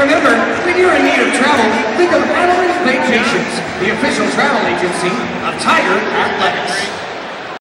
Remember, when you're in need of travel, think of Adelman's Vacations, the official travel agency of Tiger